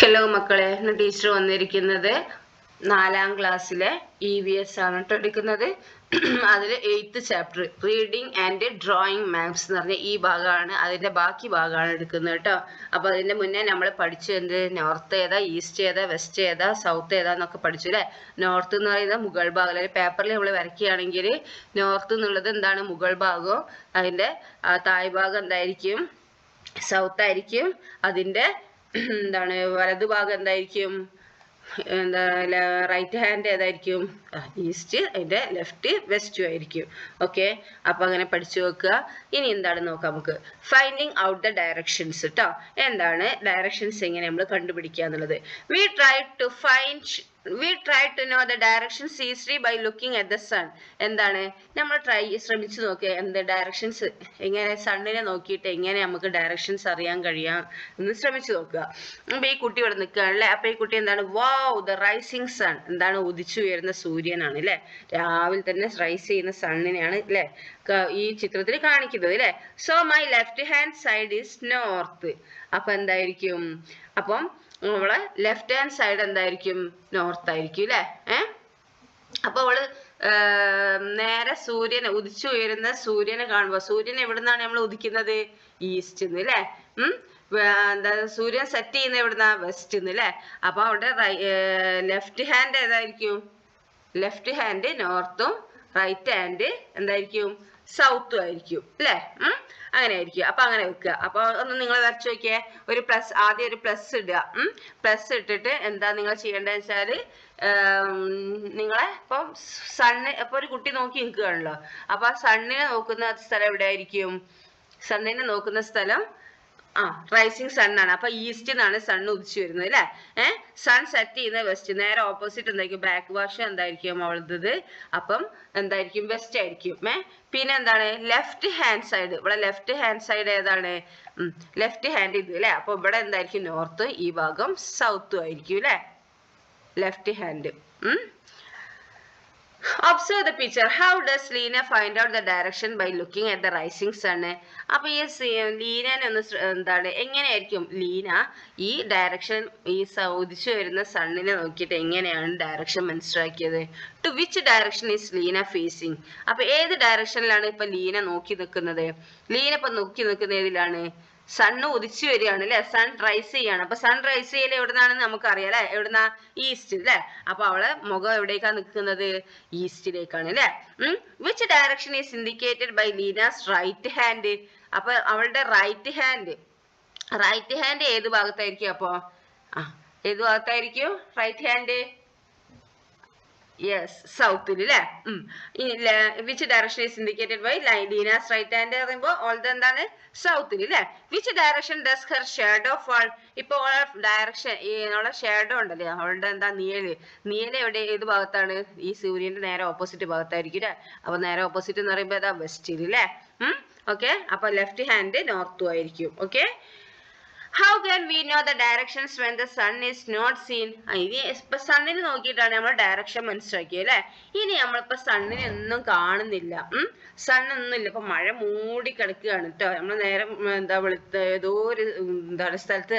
Hello മക്കളെ. ഇന്ന് teacher വന്നിരിക്കുന്നത് നാലാം ക്ലാസ്സിലെ ഇ വി എസ് ആണ് കേട്ടോ എടുക്കുന്നത്. അതിൽ eighth chapter reading and drawing maps എന്ന് പറഞ്ഞ ഈ ഭാഗമാണ് അതിന്റെ ബാക്കി ഭാഗമാണ് എടുക്കുന്നത് കേട്ടോ അപ്പോൾ അതിന്റെ മുന്നേ നമ്മൾ പഠിച്ചു എന്ത്? നോർത്ത് ഏതാ ഈസ്റ്റ് ഏതാ വെസ്റ്റ് ഏതാ സൗത്ത് ഏതാ എന്നൊക്കെ പഠിച്ചു അല്ലേ നോർത്ത് എന്ന് പറയുന്നത് മുഗൾ ഭാഗം. അല്ലെങ്കിൽ പേപ്പറിൽ നമ്മൾ വരയ്ക്കുകയാണെങ്കിൽ നോർത്ത് എന്നുള്ളത് എന്താണ്? മുഗൾ ഭാഗവും അതിന്റെ തായ് ഭാഗം എന്തായിരിക്കും? സൗത്ത് ആയിരിക്കും. അതിന്റെ എന്താണ് വലതുഭാഗം എന്തായിരിക്കും? എന്താ റൈറ്റ് ഹാൻഡ് ഏതായിരിക്കും? ഈസ്റ്റ് അതിന്റെ ലെഫ്റ്റ് വെസ്റ്റും ആയിരിക്കും. ഓക്കെ അപ്പം അങ്ങനെ പഠിച്ചു വെക്കുക ഇനി എന്താണ് നോക്കാം നമുക്ക്? ഫൈൻഡിങ് ഔട്ട് ദ ഡയറക്ഷൻസ് കേട്ടോ എന്താണ് ഡയറക്ഷൻസ് എങ്ങനെ നമ്മൾ കണ്ടുപിടിക്കുക എന്നുള്ളത്. We try to find we try to know the directions Shri by looking at the sun എന്താണ്? നമ്മൾ ട്രൈ ശ്രമിച്ചു നോക്കിയാൽ എന്ത് ഡയറക്ഷൻസ് എങ്ങനെ സണ്ണിനെ നോക്കിയിട്ട് എങ്ങനെ നമുക്ക് ഡയറക്ഷൻസ് അറിയാൻ കഴിയാം എന്ന് ശ്രമിച്ചു നോക്കുക. അപ്പൊ ഈ കുട്ടി ഇവിടെ നിൽക്കുകയാണ് അല്ലേ? അപ്പൊ ഈ കുട്ടി എന്താണ്? വാവ് ദ റൈസിങ് സൺ എന്താണ്? ഉദിച്ചു ഉയരുന്ന സൂര്യനാണ് അല്ലെ? രാവിലെ തന്നെ റൈസ് ചെയ്യുന്ന സണ്ണിനെയാണ് അല്ലെ? ഈ ചിത്രത്തിൽ കാണിക്കുന്നത് അല്ലെ? So my left hand side is north അപ്പൊ എന്തായിരിക്കും? അപ്പം നമ്മളെ ലെഫ്റ്റ് ഹാൻഡ് സൈഡ് എന്തായിരിക്കും? നോർത്ത് ആയിരിക്കും അല്ലേ ഏഹ് അപ്പൊ അവൾ നേരെ സൂര്യനെ ഉദിച്ചു ഉയരുന്ന സൂര്യനെ കാണുമ്പോ സൂര്യൻ എവിടുന്നാണ് നമ്മൾ ഉദിക്കുന്നത്? ഈസ്റ്റ് നിന്ന് അല്ലേ ഉം? എന്താ സൂര്യൻ സെറ്റ് ചെയ്യുന്ന എവിടുന്ന? വെസ്റ്റ് നിന്ന് അല്ലേ അപ്പൊ അവിടെ ലെഫ്റ്റ് ഹാൻഡ് ഏതായിരിക്കും? ലെഫ്റ്റ് ഹാൻഡ് നോർത്തും റൈറ്റ് ഹാൻഡ് എന്തായിരിക്കും? സൗത്തും ആയിരിക്കും അല്ലേ അങ്ങനെ ആയിരിക്കും. അപ്പൊ അങ്ങനെ വെക്കുക. അപ്പൊ ഒന്ന് നിങ്ങൾ വരച്ചു നോക്കിയേ. ഒരു പ്ലസ് ആദ്യം ഒരു പ്ലസ് ഇടുക. പ്ലസ് ഇട്ടിട്ട് എന്താ നിങ്ങൾ ചെയ്യേണ്ടത് വെച്ചാൽ നിങ്ങളെ ഇപ്പം സണ്ണ് ഇപ്പൊ ഒരു കുട്ടി നോക്കി നിൽക്കുകയാണല്ലോ. അപ്പൊ ആ സണ്ണിനെ നോക്കുന്ന സ്ഥലം എവിടെ ആയിരിക്കും സണ്ണിനെ നോക്കുന്ന സ്ഥലം ആ റൈസിങ് സൺ ആണ്. അപ്പൊ ഈസ്റ്റ് നിന്നാണ് സൺ ഉദിച്ചു വരുന്നത് അല്ലെ ഏഹ് സൺ സെറ്റ് ചെയ്യുന്ന വെസ്റ്റ് നേരെ ഓപ്പോസിറ്റ് എന്തായിരിക്കും? ബാക്ക് വാഷ് എന്തായിരിക്കും അവളത്? അപ്പം എന്തായിരിക്കും? വെസ്റ്റ് ആയിരിക്കും. ഏഹ് പിന്നെ എന്താണ്? ലെഫ്റ്റ് ഹാൻഡ് സൈഡ് ഇവിടെ ലെഫ്റ്റ് ഹാൻഡ് സൈഡ് ഏതാണ്? ലെഫ്റ്റ് ഹാൻഡ് ഇത് അല്ലെ അപ്പൊ ഇവിടെ എന്തായിരിക്കും? നോർത്ത് ഈ ഭാഗം സൗത്തും ആയിരിക്കും അല്ലെ left hand um observe the picture how does Leena find out the direction by looking at the rising sun അപ്പൊ ഈ ലീനനെ ഒന്ന് എന്താണ് എങ്ങനെയായിരിക്കും ലീന ഈ ഡയറക്ഷൻ ഈ ഉദിച്ചു വരുന്ന സണ്ണിനെ നോക്കിയിട്ട് എങ്ങനെയാണ് ഡയറക്ഷൻ മനസ്സിലാക്കിയത്? To which direction is Leena facing അപ്പൊ ഏത് ഡയറക്ഷനിലാണ് ഇപ്പൊ ലീന നോക്കി നിൽക്കുന്നത്? ലീന ഇപ്പൊ നോക്കി നിൽക്കുന്ന ഏതിലാണ്? സണ്ണ് ഉദിച്ചു വരികയാണ് അല്ലെ സൺ റൈസ് ചെയ്യാണ്. അപ്പൊ സൺ റൈസ് ചെയ്യൽ എവിടുന്നാണെന്ന് നമുക്കറിയാം അല്ലെ എവിടുന്ന? ഈസ്റ്റ് അല്ലെ അപ്പൊ അവളെ മുഖം എവിടേക്കാ നിൽക്കുന്നത് ഈസ്റ്റിലേക്കാണ് അല്ലെ ഉം? Which direction is indicated by Leena's right hand അപ്പൊ അവളുടെ റൈറ്റ് ഹാൻഡ് റൈറ്റ് ഹാൻഡ് ഏത് ഭാഗത്തായിരിക്കും അപ്പോ? ആ ഏത് ഭാഗത്തായിരിക്കും? റൈറ്റ് ഹാൻഡ് യെസ് സൗത്തിൽ അല്ലേ which direction is indicated by Leena's right hand പറയുമ്പോൾ ഓൾത് എന്താണ്? സൗത്തിൽ അല്ലേ which direction does her shadow fall ഇപ്പൊ ഡയറക്ഷൻ നമ്മളെ ഷാഡോ ഉണ്ടല്ലേ? അവളുടെ എന്താ നീൽ? നീല എവിടെ? ഏത് ഭാഗത്താണ്? ഈ സൂര്യന്റെ നേരെ ഓപ്പോസിറ്റ് ഭാഗത്തായിരിക്കും അല്ലേ അപ്പൊ നേരെ ഓപ്പോസിറ്റ് എന്ന് പറയുമ്പോൾ ഏതാ? വെസ്റ്റിൽ അല്ലേ ഓക്കെ അപ്പൊ ലെഫ്റ്റ് ഹാൻഡ് നോർത്തും ആയിരിക്കും. Okay how can we know the directions when the sun is not seen ഇനി ഇപ്പൊ സണ്ണിന് നോക്കിയിട്ടാണ് നമ്മൾ ഡയറക്ഷൻ മനസ്സിലാക്കിയത് അല്ലെ? ഇനി നമ്മളിപ്പോ സണ്ണിനെ ഒന്നും കാണുന്നില്ല. ഉം? സണ്ണൊന്നും ഇല്ല. ഇപ്പൊ മഴ മൂടി കിടക്കുകയാണ് കേട്ടോ നമ്മൾ നേരെ എന്താ വെളുത്ത ഏതോ ഒരു എന്താണ് സ്ഥലത്ത്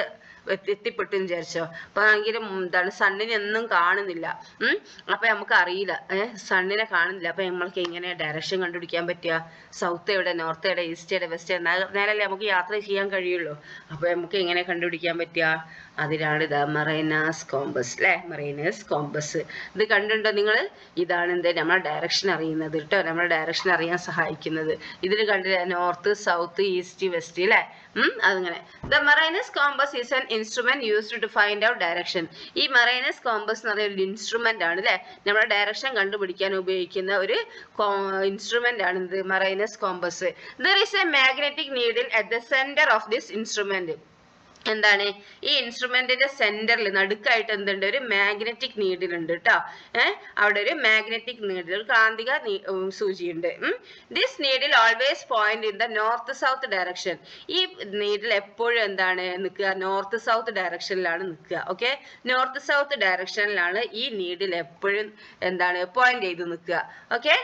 എത്തിപ്പെട്ടു വിചാരിച്ചോ. അപ്പൊ ആണെങ്കിൽ എന്താണ് സണ്ണിനെ ഒന്നും കാണുന്നില്ല. അപ്പൊ നമുക്ക് അറിയില്ല. സണ്ണിനെ കാണുന്നില്ല. അപ്പൊ നമ്മൾക്ക് എങ്ങനെ ഡയറക്ഷൻ കണ്ടുപിടിക്കാൻ പറ്റുക? സൗത്ത് എവിടെ നോർത്ത് എവിടെ ഈസ്റ്റ് എവിടെ വെസ്റ്റ് എവിടെ? നേരല്ലേ നമുക്ക് യാത്ര ചെയ്യാൻ കഴിയുള്ളൂ. അപ്പൊ നമുക്ക് എങ്ങനെ കണ്ടുപിടിക്കാൻ പറ്റുക അതിലാണ് ഇത് മറൈനാസ് കോമ്പസ് അല്ലേ മറൈനാസ് കോമ്പസ് ഇത് കണ്ടുണ്ടോ നിങ്ങൾ ഇതാണ് എന്ത്? നമ്മളെ ഡയറക്ഷൻ അറിയുന്നത് കേട്ടോ നമ്മളെ ഡയറക്ഷൻ അറിയാൻ സഹായിക്കുന്നത്. ഇതിൽ കണ്ടില്ല? നോർത്ത് സൗത്ത് ഈസ്റ്റ് വെസ്റ്റ് അല്ലേ അതങ്ങനെ. The mariner's compass is an instrument used to find out direction ഈ മറൈനസ് കോമ്പസ് എന്ന് പറയുന്ന ഒരു ഇൻസ്ട്രുമെന്റ് ആണ് അല്ലേ നമ്മുടെ ഡയറക്ഷൻ കണ്ടുപിടിക്കാൻ ഉപയോഗിക്കുന്ന ഒരു ഇൻസ്ട്രുമെന്റ് ആണ് ഇത് mariner's compass there is a magnetic needle at the centre of this instrument എന്താണ്? ഈ ഇൻസ്ട്രുമെന്റിന്റെ സെന്ററിൽ നടുക്കായിട്ട് എന്തുണ്ട്? ഒരു മാഗ്നറ്റിക് നീഡിൽ ഉണ്ട് കേട്ടോ ഏഹ് അവിടെ ഒരു മാഗ്നറ്റിക് നീഡിൽ ഒരു കാന്തിക സൂചിയുണ്ട്. This needle always point in the north south direction ഈ നീഡിൽ എപ്പോഴും എന്താണ് നിൽക്കുക? നോർത്ത് സൗത്ത് ഡയറക്ഷനിലാണ് നിൽക്കുക. ഓക്കെ നോർത്ത് സൗത്ത് ഡയറക്ഷനിലാണ് ഈ നീഡിൽ എപ്പോഴും എന്താണ് പോയിന്റ് ചെയ്ത് നിൽക്കുക. ഓക്കെ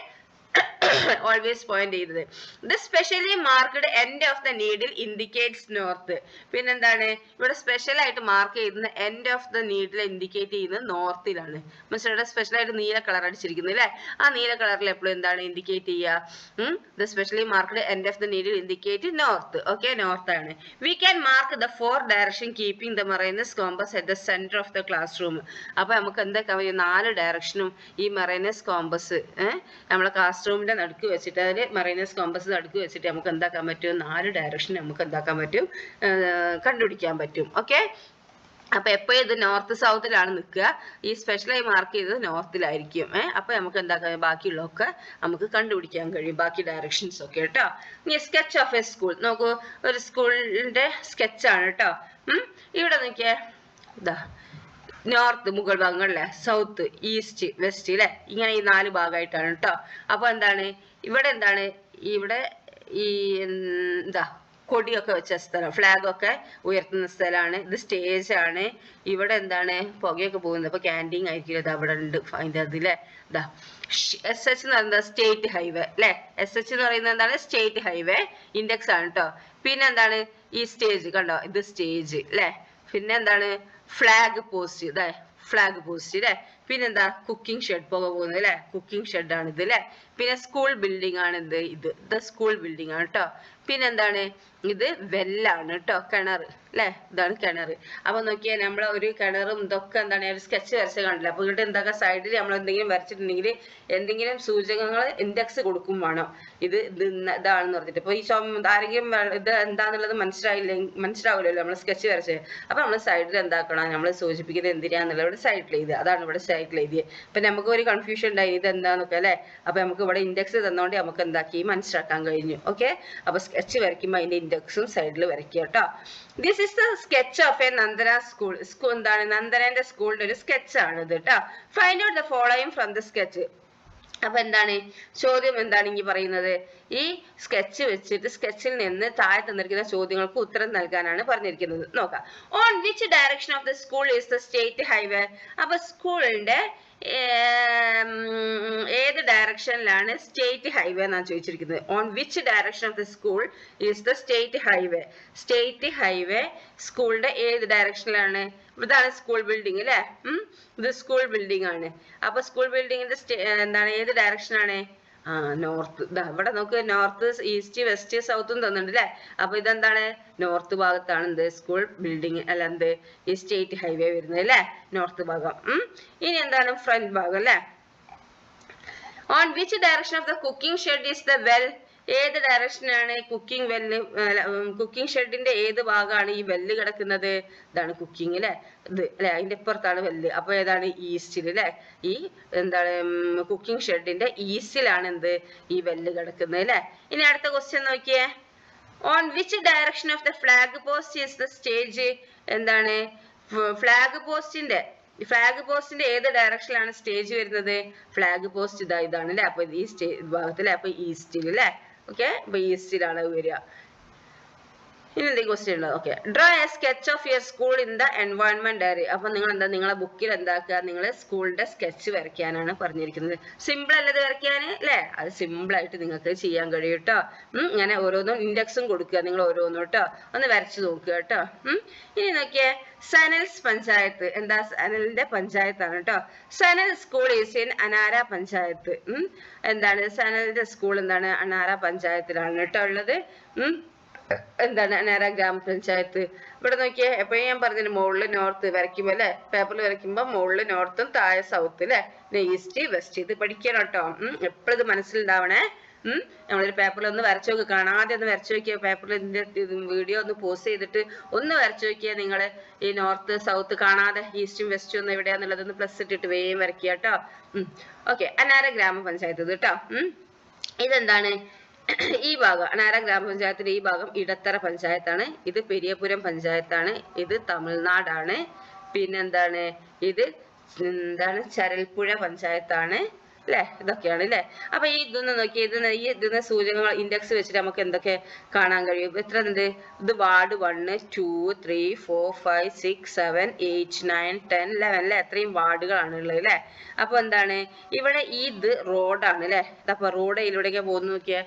ഓൾവേസ് പോയിന്റ് ചെയ്തത്. The specially marked end of the needle indicates north പിന്നെന്താണ്? ഇവിടെ സ്പെഷ്യൽ ആയിട്ട് മാർക്ക് ചെയ്യുന്ന end of the needle indicate ചെയ്യുന്നത് നോർത്തിലാണ് മനസ്സിലായിട്ട് സ്പെഷ്യൽ ആയിട്ട് നീല കളർ അടിച്ചിരിക്കുന്നത് അല്ലേ? ആ നീല കളറിൽ എപ്പോഴും എന്താണ് ഇൻഡിക്കേറ്റ് ചെയ്യുക? The specially marked end of the needle indicate north okay north ആണ് we can mark the four direction keeping the mariner's compass at the centre of the classroom അപ്പൊ നമുക്ക് എന്താക്കാൻ നാല് ഡയറക്ഷനും ഈ മറൈനസ് കോമ്പസ് നമ്മളെ ക്ലാസ് റൂമിന്റെ നടുക്ക് വെച്ചിട്ട് അതിൽ മറൈനസ് കോമ്പസ് നടുക്ക് വെച്ചിട്ട് നമുക്ക് എന്താക്കാൻ പറ്റും? നാല് ഡയറക്ഷൻ നമുക്ക് എന്താക്കാൻ പറ്റും? കണ്ടുപിടിക്കാൻ പറ്റും. ഓക്കെ അപ്പൊ എപ്പോഴും ഇത് നോർത്ത് സൗത്തിലാണ് നിൽക്കുക? ഈ സ്പെഷ്യലായി മാർക്ക് ചെയ്തത് നോർത്തിലായിരിക്കും ഏഹ് അപ്പൊ നമുക്ക് എന്താക്കാം ബാക്കിയുള്ളതൊക്കെ നമുക്ക് കണ്ടുപിടിക്കാൻ കഴിയും. ബാക്കി ഡയറക്ഷൻസ് ഒക്കെ കേട്ടോ? ഇനി സ്കെച്ച് ഓഫ് എ സ്കൂൾ നോക്കൂ ഒരു സ്കൂളിന്റെ സ്കെച്ചാണ് കേട്ടോ? ഉം ഇവിടെ നോക്കിയേ. ഇതാ നോർത്ത് മുകൾ ഭാഗങ്ങളിലെ സൗത്ത് ഈസ്റ്റ് വെസ്റ്റ് അല്ലെ ഇങ്ങനെ ഈ നാല് ഭാഗമായിട്ടാണ് കേട്ടോ അപ്പൊ എന്താണ്? ഇവിടെ എന്താണ്? ഇവിടെ ഈ എന്താ കൊടിയൊക്കെ വെച്ച സ്ഥലം ഫ്ലാഗൊക്കെ ഉയർത്തുന്ന സ്ഥലമാണ്. ഇത് സ്റ്റേജ് ആണ്. ഇവിടെ എന്താണ്? പുകയൊക്കെ പോകുന്നത്. അപ്പൊ ക്യാന്റീൻ ആയിരിക്കില്ല? ഇത് അവിടെ ഉണ്ട്. അതിന്റെ അതിലെ എസ് എച്ച് എന്ന് പറയുന്നത് സ്റ്റേറ്റ് ഹൈവേ അല്ലെ എസ് എച്ച് എന്ന് പറയുന്നത് എന്താണ്? സ്റ്റേറ്റ് ഹൈവേ ഇൻഡെക്സ് ആണ് കേട്ടോ പിന്നെ എന്താണ്? ഈ സ്റ്റേജ് കണ്ടോ? ഇത് സ്റ്റേജ് അല്ലെ പിന്നെ എന്താണ്? ഫ്ലാഗ് പോസ്റ്റ് ഇതേ ഫ്ലാഗ് പോസ്റ്റ് അല്ലേ പിന്നെന്താ? കുക്കിംഗ് ഷെഡ് പുക പോകുന്നത് അല്ലെ കുക്കിംഗ് ഷെഡ് ആണ് ഇത് അല്ലെ പിന്നെ സ്കൂൾ ബിൽഡിംഗ് ആണ് ഇത് ഇത്. ഇത് സ്കൂൾ ബിൽഡിംഗ് ആണ് കേട്ടോ പിന്നെന്താണ്? ഇത് വെല്ലാണ് കേട്ടോ കിണർ അല്ലേ ഇതാണ് കിണർ അപ്പൊ നോക്കിയേ നമ്മൾ ഒരു കിണറും ഇതൊക്കെ എന്താണ് ഒരു സ്കെച്ച് വരച്ച് കണ്ടില്ല? അപ്പൊ ഇവിടെ എന്താ സൈഡിൽ നമ്മൾ എന്തെങ്കിലും വരച്ചിട്ടുണ്ടെങ്കിൽ എന്തെങ്കിലും സൂചകങ്ങൾ ഇൻഡെക്സ് കൊടുക്കും വേണം. ഇത് ഇത് ഇതാണെന്ന് പറഞ്ഞിട്ട്. ഇപ്പൊ ഈ ആരെങ്കിലും ഇത് എന്താന്നുള്ളത് മനസ്സിലായില്ല മനസ്സിലാവില്ലല്ലോ നമ്മൾ സ്കെച്ച് വരച്ചത് അപ്പൊ നമ്മൾ സൈഡിൽ എന്താക്കണം? നമ്മൾ സൂചിപ്പിക്കുന്നത് എന്തിനാന്നുള്ളത് ഇവിടെ സൈഡിൽ എഴുതുക. അതാണ് ഇവിടെ സൈഡിൽ എഴുതിയത് അപ്പൊ നമുക്ക് ഒരു കൺഫ്യൂഷൻ ഉണ്ടായി ഇത് എന്താന്നൊക്കെ അല്ലെ അപ്പൊ നമുക്ക് ഇവിടെ ഇൻഡെക്സ് തന്നോണ്ട് നമുക്ക് എന്താക്കി? മനസ്സിലാക്കാൻ കഴിഞ്ഞു. ഓക്കെ അപ്പൊ സ്കെച്ച് വരയ്ക്കുമ്പോൾ അതിന്റെ ഇൻഡെക്സും സൈഡിൽ വരയ്ക്കുക കേട്ടോ this is the sketch of a Nandana school school എന്താണ്? നന്ദനന്റെ സ്കൂളിന്റെ ഒരു സ്കെച്ച് ആണ് ഇത് കേട്ടോ find out the following from the sketch അപ്പൊ എന്താണ്? ചോദ്യം എന്താണ് ഇനി പറയുന്നത്? ഈ സ്കെച്ച് വെച്ചിട്ട് സ്കെച്ചിൽ നിന്ന് താഴെ തന്നിരിക്കുന്ന ചോദ്യങ്ങൾക്ക് ഉത്തരം നൽകാനാണ് പറഞ്ഞിരിക്കുന്നത്. നോക്കാം. On which direction of the school is the state highway അപ്പൊ സ്കൂളിന്റെ ഏത് ഡയറക്ഷനിലാണ് സ്റ്റേറ്റ് ഹൈവേ എന്നാണ് ചോദിച്ചിരിക്കുന്നത്. On which direction of the school is the state highway state highway സ്കൂളിന്റെ ഏത് ഡയറക്ഷനിലാണ് ഇതാണ് സ്കൂൾ ബിൽഡിംഗ് അല്ലേ ഇത് സ്കൂൾ ബിൽഡിംഗ് ആണ്. അപ്പൊ സ്കൂൾ ബിൽഡിങ്ങിന്റെ എന്താണ് ഏത് ഡയറക്ഷനാണ് ആ നോർത്ത് ഇവിടെ നോക്ക് നോർത്ത് ഈസ്റ്റ് വെസ്റ്റ് സൗത്തും തന്നിട്ടുണ്ട് അല്ലേ അപ്പൊ ഇതെന്താണ്? നോർത്ത് ഭാഗത്താണ് എന്ത്? സ്കൂൾ ബിൽഡിംഗ് അല്ല എന്ത്? ഈ സ്റ്റേറ്റ് ഹൈവേ വരുന്നത് അല്ലേ? നോർത്ത് ഭാഗം. ഉം. ഇനി എന്താണ്? ഫ്രണ്ട് ഭാഗം അല്ലേ? On which direction of the cooking shed is the well ഏത് ഡയറക്ഷനാണ് കുക്കിംഗ് വെല്ല് കുക്കിംഗ് ഷെഡിന്റെ ഏത് ഭാഗമാണ് ഈ വെല്ല് കിടക്കുന്നത്? ഇതാണ് കുക്കിംഗ് അല്ലെ ഇത് അല്ലെ? അതിന്റെ ഇപ്പുറത്താണ് വെല്ല് അപ്പൊ ഏതാണ്? ഈസ്റ്റിൽ അല്ലെ ഈ എന്താണ് കുക്കിംഗ് ഷെഡിന്റെ ഈസ്റ്റിലാണ് എന്ത്? ഈ വെല്ല് കിടക്കുന്നത് അല്ലെ ഇനി അടുത്ത ക്വസ്റ്റ്യൻ നോക്കിയേ. On which direction of the flag post is the stage എന്താണ്? ഫ്ലാഗ് പോസ്റ്റിന്റെ ഫ്ലാഗ് പോസ്റ്റിന്റെ ഏത് ഡയറക്ഷനിലാണ് സ്റ്റേജ് വരുന്നത്? ഫ്ലാഗ് പോസ്റ്റ് ഇതാ ഇതാണ് അല്ലെ അപ്പൊ ഈ സ്റ്റേ ഭാഗത്തിലെ അപ്പൊ ഈസ്റ്റിൽ അല്ലെ ഓക്കെ അത് വരിക. ഇനി എന്തെങ്കിലും ക്വസ്റ്റ്യൻ ഉള്ളത് okay draw a sketch of your school in the environment diary അപ്പൊ നിങ്ങൾ എന്താ നിങ്ങളെ ബുക്കിൽ എന്താക്കുക? നിങ്ങൾ സ്കൂളിന്റെ സ്കെച്ച് വരയ്ക്കാനാണ് പറഞ്ഞിരിക്കുന്നത്. സിമ്പിൾ അല്ലത് വരയ്ക്കാൻ? അല്ലേ? അത് സിമ്പിൾ ആയിട്ട് നിങ്ങൾക്ക് ചെയ്യാൻ കഴിയും കേട്ടോ. ഇങ്ങനെ ഓരോന്നും ഇൻഡെക്സും കൊടുക്കുക. നിങ്ങൾ ഓരോന്നും കേട്ടോ. ഒന്ന് വരച്ചു നോക്കുക കേട്ടോ. ഇനി നോക്കിയേ. സനൽസ് പഞ്ചായത്ത്. എന്താ? സനലിന്റെ പഞ്ചായത്താണ് കേട്ടോ. Sanal school is in Anara panchayat. എന്താണ്? സനലിന്റെ സ്കൂൾ എന്താണ്? അനാര പഞ്ചായത്തിലാണ് കേട്ടോ ഉള്ളത്. എന്താണ് അനാര ഗ്രാമപഞ്ചായത്ത് ഇവിടെ നോക്കിയേ എപ്പോഴും ഞാൻ പറഞ്ഞില്ല മുകളിൽ നോർത്ത് വരയ്ക്കുമ്പോ അല്ലെ? പേപ്പറിൽ വരയ്ക്കുമ്പോ മുകളിൽ നോർത്തും താഴെ സൗത്ത് അല്ലെ പിന്നെ ഈസ്റ്റ് വെസ്റ്റ് ഇത് പഠിക്കണം കേട്ടോ എപ്പോഴും ഇത് മനസ്സിലുണ്ടാവണേ. ഉം നമ്മളൊരു പേപ്പറിൽ ഒന്ന് വരച്ചു നോക്കി. കാണാതെ ഒന്ന് വരച്ചു നോക്കിയ പേപ്പറിൽ ഇതിന്റെ വീഡിയോ ഒന്ന് പോസ്റ്റ് ചെയ്തിട്ട് ഒന്ന് വരച്ചു നോക്കിയാൽ നിങ്ങൾ ഈ നോർത്ത് സൗത്ത് കാണാതെ ഈസ്റ്റും വെസ്റ്റും ഒന്ന് എവിടെയാന്നുള്ളത് ഒന്ന് പ്ലസ് ഇട്ടിട്ട് വേഗം വരയ്ക്കുക കേട്ടോ ഉം ഓക്കെ അനാര ഗ്രാമപഞ്ചായത്ത് ഇത് കേട്ടോ ഉം ഇതെന്താണ്? ഈ ഭാഗം അനാര ഗ്രാമപഞ്ചായത്തിന്റെ ഈ ഭാഗം ഇടത്തറ പഞ്ചായത്താണ്. ഇത് പെരിയപുരം പഞ്ചായത്താണ്. ഇത് തമിഴ്നാടാണ്. പിന്നെന്താണ്? ഇത് എന്താണ്? ചരൽപ്പുഴ പഞ്ചായത്താണ്. അല്ലേ ഇതൊക്കെയാണ് അല്ലേ അപ്പൊ ഈ ഇതൊന്ന് നോക്കി ഇതിന് ഈ ഇതിന് സൂചകങ്ങൾ ഇൻഡെക്സ് വെച്ചിട്ട് നമുക്ക് എന്തൊക്കെ കാണാൻ കഴിയും? എത്ര ഉണ്ട്? ഇത് ward one two three four five six seven eight nine ten eleven അല്ലേ എത്രയും വാർഡുകളാണ് ഉള്ളത് അല്ലേ അപ്പൊ എന്താണ്? ഇവിടെ ഈ ഇത് റോഡാണ് അല്ലേ അപ്പൊ റോഡ് ഇതിലൂടെയൊക്കെ പോകുന്നു നോക്കിയാൽ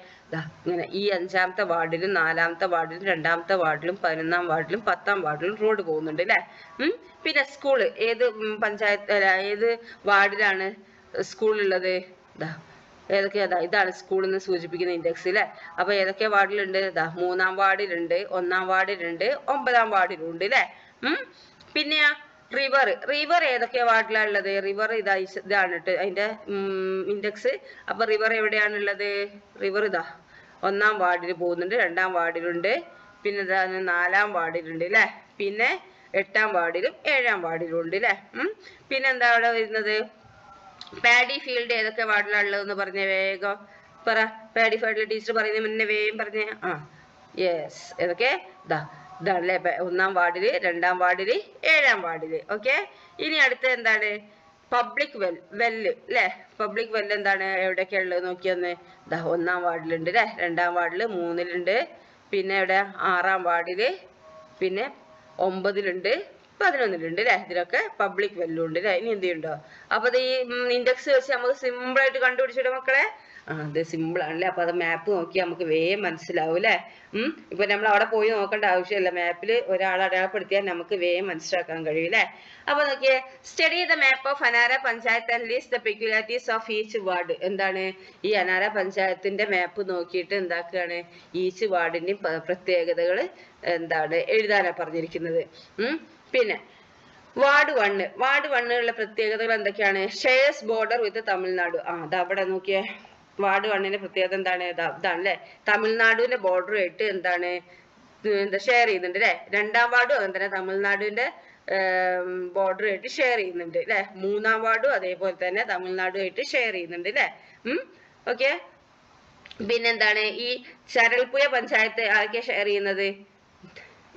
ഇങ്ങനെ ഈ അഞ്ചാമത്തെ വാർഡിലും നാലാമത്തെ വാർഡിലും രണ്ടാമത്തെ വാർഡിലും പതിനൊന്നാം വാർഡിലും പത്താം വാർഡിലും റോഡ് പോകുന്നുണ്ട് അല്ലേ പിന്നെ സ്കൂൾ ഏത് പഞ്ചായത്ത് ഏത് വാർഡിലാണ് സ്കൂൾ ഇതാ ഏതൊക്കെയാ ഇതാ ഇതാണ് സ്കൂളിൽ നിന്ന് സൂചിപ്പിക്കുന്ന ഇൻഡെക്സ് അല്ലേ അപ്പൊ ഏതൊക്കെ വാർഡിലുണ്ട്? ഇതാ മൂന്നാം വാർഡിലുണ്ട് ഒന്നാം വാർഡിലുണ്ട് ഒമ്പതാം വാർഡിലുണ്ട് അല്ലേ ഉം? പിന്നെയാ റിവർ റിവർ ഏതൊക്കെ വാർഡിലാണ് ഉള്ളത്? റിവർ ഇതാ ഇതാണ് അതിന്റെ ഇൻഡെക്സ് അപ്പൊ റിവർ എവിടെയാണുള്ളത് റിവർ ഇതാ ഒന്നാം വാർഡിൽ പോകുന്നുണ്ട് രണ്ടാം വാർഡിലുണ്ട് പിന്നെ ഇതാ നാലാം വാർഡിലുണ്ട് അല്ലേ പിന്നെ എട്ടാം വാർഡിലും ഏഴാം വാർഡിലും ഉണ്ട് അല്ലേ ഉം? പിന്നെ എന്താ അവിടെ വരുന്നത്? പാഡി ഫീൽഡ് ഏതൊക്കെ വാർഡിലാണ് ഉള്ളതെന്ന് പറഞ്ഞ വേഗം. പറ. പാഡി ഫീൽഡിൽ ടീച്ചർ പറയുന്ന മുന്നേ വേഗം പറഞ്ഞേ. ആ. യെസ് ഏതൊക്കെ? ദാ. ഇതാണല്ലേ ഒന്നാം വാർഡിൽ രണ്ടാം വാർഡിൽ ഏഴാം വാർഡിൽ. ഓക്കെ ഇനി അടുത്ത എന്താണ്? പബ്ലിക് വെൽ വെല്ല് അല്ലേ പബ്ലിക് വെല്ല് എന്താണ് എവിടെയൊക്കെയാ ഉള്ളത് നോക്കിയൊന്ന് ദാ ഒന്നാം വാർഡിലുണ്ട് അല്ലേ രണ്ടാം വാർഡിൽ മൂന്നിലുണ്ട്. പിന്നെ എവിടെ ആറാം വാർഡിൽ. പിന്നെ ഒമ്പതിലുണ്ട്. പതിനൊന്നിലുണ്ട് അല്ലേ ഇതിലൊക്കെ പബ്ലിക് വെല്ലും ഉണ്ട് അല്ലേ ഇനി എന്ത് ചെയ്യണ്ടോ അപ്പൊ ഈ ഇൻഡെക്സ് വെച്ച് നമുക്ക് സിമ്പിൾ ആയിട്ട് കണ്ടുപിടിച്ചിട്ട് മക്കളെ? അത് സിമ്പിൾ ആണല്ലേ? അപ്പൊ അത് മാപ്പ് നോക്കി നമുക്ക് വേഗം മനസ്സിലാവും അല്ലേ ഉം ഇപ്പൊ നമ്മൾ അവിടെ പോയി നോക്കേണ്ട ആവശ്യമില്ല. മാപ്പിൽ ഒരാൾ അടയാളപ്പെടുത്തിയാൽ നമുക്ക് വേഗം മനസ്സിലാക്കാൻ കഴിയും അല്ലേ അപ്പൊ നോക്കിയേ study the map of Anara panchayat and list the peculiarities of each ward എന്താണ്? ഈ അനാര പഞ്ചായത്തിന്റെ മാപ്പ് നോക്കിയിട്ട് എന്താക്കുകയാണ് ഈച്ച് വാർഡിന്റെയും പ്രത്യേകതകൾ എന്താണ്? എഴുതാനാ പറഞ്ഞിരിക്കുന്നത്. ഉം പിന്നെ വാർഡ് വണ്ണ്. വാർഡ് വണ്ണുകളുടെ പ്രത്യേകതകൾ എന്തൊക്കെയാണ്? Shares border with Tamil Nadu. ആ അത് അവിടെ നോക്കിയേ. വാർഡ് വണ്ണിന്റെ പ്രത്യേകത എന്താണ്? ഇതാ ഇതാണ് അല്ലെ തമിഴ്നാടിന്റെ ബോർഡറുമായിട്ട് എന്താണ്? എന്താ ഷെയർ ചെയ്യുന്നുണ്ട് അല്ലെ? രണ്ടാം വാർഡും അങ്ങനെ തന്നെ തമിഴ്നാടിന്റെ ബോർഡറുമായിട്ട് ഷെയർ ചെയ്യുന്നുണ്ട് അല്ലെ? മൂന്നാം വാർഡും അതേപോലെ തന്നെ തമിഴ്നാടുമായിട്ട് ഷെയർ ചെയ്യുന്നുണ്ട് അല്ലെ? ഉം ഓക്കെ. പിന്നെന്താണ്? ഈ ചരൽപ്പുഴ പഞ്ചായത്ത് ആരൊക്കെയാ ഷെയർ ചെയ്യുന്നത്?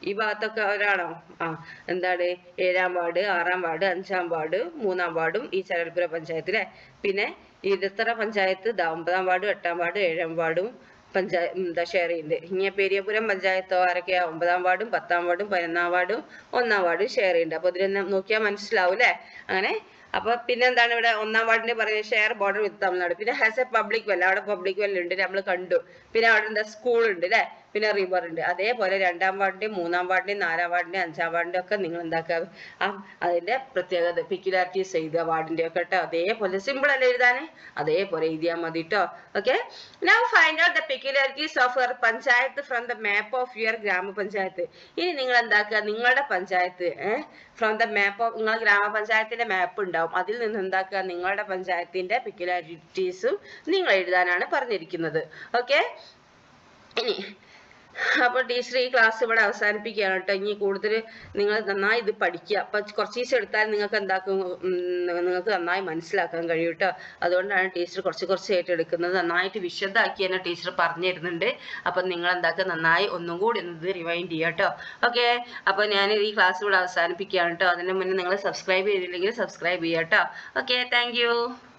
ഈ ഭാഗത്തൊക്കെ ഒരാളോ. ആ എന്താണ്? ഏഴാം വാർഡ് ആറാം വാർഡ് അഞ്ചാം വാർഡ് മൂന്നാം വാർഡും ഈ ചരൽപ്പുര പഞ്ചായത്തിലെ. പിന്നെ ഇരുത്തറ പഞ്ചായത്ത് ഒമ്പതാം വാർഡും എട്ടാം വാർഡും ഏഴാം വാർഡും പഞ്ചായ എന്താ ഷെയർ ചെയ്യുന്നുണ്ട്. ഇങ്ങനെ പെരിയപുരം പഞ്ചായത്തോ ആരൊക്കെയാ? ഒമ്പതാം വാർഡും പത്താം വാർഡും പതിനൊന്നാം വാർഡും ഒന്നാം വാർഡും ഷെയർ ചെയ്യുന്നുണ്ട്. അപ്പൊ ഇതിലൊന്ന് നോക്കിയാൽ മനസ്സിലാവും അല്ലേ അങ്ങനെ. അപ്പൊ പിന്നെ എന്താണ് ഇവിടെ ഒന്നാം വാർഡിന്റെ പറയുന്നത് ഷെയർ ബോർഡർ വിത്ത് തമിഴ്നാട് പിന്നെ ഹാസ് എ പബ്ലിക് വെൽ അവിടെ പബ്ലിക് വെൽ ഉണ്ട്. നമ്മൾ കണ്ടു. പിന്നെ അവിടെ എന്താ സ്കൂൾ ഉണ്ട് അല്ലേ പിന്നെ റിവർ ഉണ്ട്. അതേപോലെ രണ്ടാം വാർഡിന്റെയും മൂന്നാം വാർഡിന്റെയും നാലാം വാർഡിന്റെയും അഞ്ചാം വാർഡിന്റെ ഒക്കെ നിങ്ങൾ എന്താക്കുക? ആ അതിന്റെ പ്രത്യേകത പിക്യുലാരിറ്റീസ് എഴുതുക വാർഡിന്റെ ഒക്കെ കേട്ടോ. അതേപോലെ സിമ്പിൾ അല്ലേ എഴുതാന് അതേപോലെ എഴുതിയാൽ മതി കേട്ടോ. Okay now find out the peculiarities of your panchayat from the map of your grama panchayat. ഇനി നിങ്ങൾ എന്താക്കുക? നിങ്ങളുടെ panchayat from the map of നിങ്ങൾ ഗ്രാമപഞ്ചായത്തിന്റെ മാപ്പ് ഉണ്ടാവും. അതിൽ നിന്ന് എന്താക്കുക? നിങ്ങളുടെ പഞ്ചായത്തിന്റെ പിക്യുലാരിറ്റീസും നിങ്ങൾ എഴുതാനാണ് പറഞ്ഞിരിക്കുന്നത്. ഓക്കെ ഇനി അപ്പോൾ ടീച്ചർ ഈ ക്ലാസ് ഇവിടെ അവസാനിപ്പിക്കുകയാണ് കേട്ടോ. ഇനി കൂടുതൽ നിങ്ങൾ നന്നായി ഇത് പഠിക്കുക. അപ്പൊ കുറച്ച് ദിവസം എടുത്താൽ നിങ്ങൾക്ക് എന്താക്കും നിങ്ങൾക്ക് നന്നായി മനസ്സിലാക്കാൻ കഴിയും കേട്ടോ. അതുകൊണ്ടാണ് ടീച്ചർ കുറച്ച് കുറച്ചായിട്ട് എടുക്കുന്നത്. നന്നായിട്ട് വിശദമാക്കി തന്നെ ടീച്ചർ പറഞ്ഞു തരുന്നുണ്ട് അപ്പൊ നിങ്ങൾ എന്താക്കുക നന്നായി ഒന്നും കൂടി ഇത് റിവൈൻഡ് ചെയ്യുക കേട്ടോ. ഓക്കെ അപ്പൊ ഞാൻ ഈ ക്ലാസ് ഇവിടെ അവസാനിപ്പിക്കുകയാണ് കേട്ടോ. അതിന് മുന്നേ നിങ്ങൾ സബ്സ്ക്രൈബ് ചെയ്തില്ലെങ്കിൽ സബ്സ്ക്രൈബ് ചെയ്യുക കേട്ടോ. Okay thank